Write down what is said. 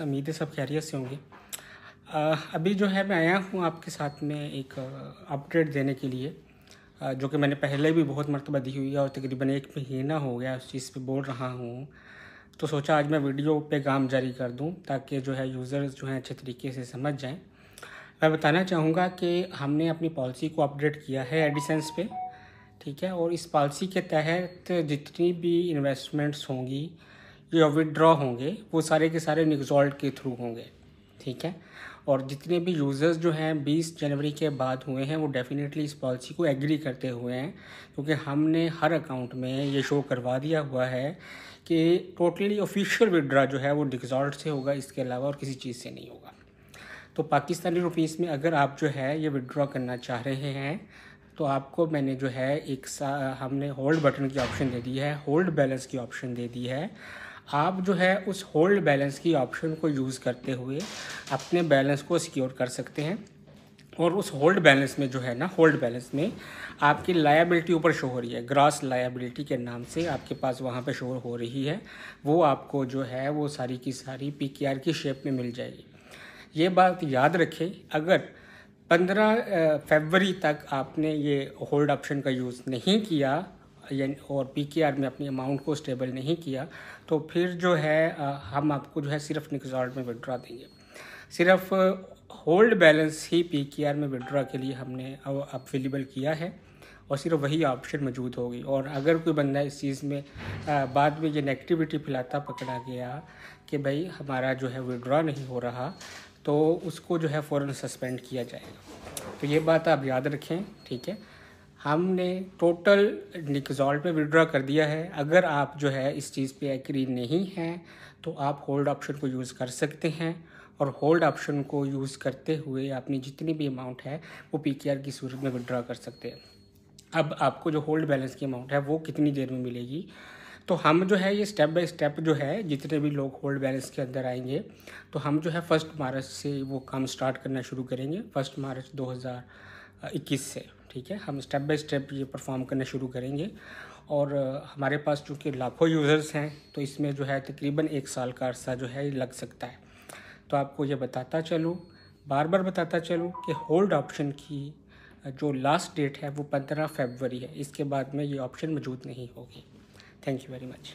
उम्मीद है सब खैरियत से होंगे। अभी जो है मैं आया हूँ आपके साथ में एक अपडेट देने के लिए। जो कि मैंने पहले भी बहुत मरतबा दी हुई है और तकरीबन एक महीना हो गया उस चीज़ पे बोल रहा हूँ। तो सोचा आज मैं वीडियो पे काम जारी कर दूँ ताकि जो है यूज़र्स जो हैं अच्छे तरीके से समझ जाएँ। मैं बताना चाहूँगा कि हमने अपनी पॉलिसी को अपडेट किया है एडिसेंस पे, ठीक है? और इस पॉलिसी के तहत जितनी भी इन्वेस्टमेंट्स होंगी या विड्रॉ होंगे, वो सारे के सारे निगजॉल्ट के थ्रू होंगे, ठीक है? और जितने भी यूज़र्स जो हैं 20 जनवरी के बाद हुए हैं, वो डेफिनेटली इस पॉलिसी को एग्री करते हुए हैं, क्योंकि हमने हर अकाउंट में ये शो करवा दिया हुआ है कि टोटली ऑफिशियल विड्रा जो है, वो डिजॉल्ट से होगा, इसके अलावा और किसी चीज़ से नहीं होगा। तो पाकिस्तानी रुपीज़ में अगर आप जो है, ये विड्रॉ करना चाह रहे हैं तो आपको मैंने जो है, एक सा, हमने होल्ड बटन की ऑप्शन दे दी है होल्ड बैलेंस की ऑप्शन दे दी है आप जो है उस होल्ड बैलेंस की ऑप्शन को यूज़ करते हुए अपने बैलेंस को सिक्योर कर सकते हैं। और उस होल्ड बैलेंस में जो है ना होल्ड बैलेंस में आपकी लायबिलिटी ऊपर शो हो रही है। ग्रास लायबिलिटी के नाम से आपके पास वहाँ पे शो हो रही है। वो आपको जो है, वो सारी की सारी पी की शेप में मिल जाएगी। ये बात याद रखें, अगर पंद्रह फरवरी तक आपने ये होल्ड ऑप्शन का यूज़ नहीं किया और पी में अपनी अमाउंट को स्टेबल नहीं किया तो फिर जो है हम आपको जो है सिर्फ़ निकजॉल्ट में विड्रा देंगे। सिर्फ़ होल्ड बैलेंस ही पी में विड्रा के लिए हमने अवेलेबल किया है, और सिर्फ़ वही ऑप्शन मौजूद होगी। और अगर कोई बंदा इस चीज़ में बाद में ये नेगेटिविटी फैलाता पकड़ा गया कि भाई हमारा जो है विड्रा नहीं हो रहा तो उसको जो है फ़ौर सस्पेंड किया जाएगा। तो ये बात आप याद रखें, ठीक है? हमने टोटल निकजॉल्ट पे विड्रॉ कर दिया है। अगर आप जो है इस चीज़ पे एग्री नहीं हैं तो आप होल्ड ऑप्शन को यूज़ कर सकते हैं और होल्ड ऑप्शन को यूज़ करते हुए अपनी जितनी भी अमाउंट है, वो पी की सूरत में विड्रॉ कर सकते हैं। अब आपको जो होल्ड बैलेंस की अमाउंट है, वो कितनी देर में मिलेगी? तो हम जो है ये स्टेप बाय स्टेप जो है, जितने भी लोग होल्ड बैलेंस के अंदर आएँगे तो हम जो है फ़र्स्ट मार्च से वो काम स्टार्ट करना शुरू करेंगे। फ़र्स्ट मार्च 2021 से, ठीक है? हम स्टेप बाय स्टेप ये परफॉर्म करना शुरू करेंगे। और हमारे पास चूँकि लाखों यूज़र्स हैं तो इसमें जो है तकरीबन एक साल का अर्सा जो है लग सकता है। तो आपको ये बताता चलूँ बार बार बताता चलूँ कि होल्ड ऑप्शन की जो लास्ट डेट है वो पंद्रह फेबररी है। इसके बाद में ये ऑप्शन मौजूद नहीं होगी। Thank you very much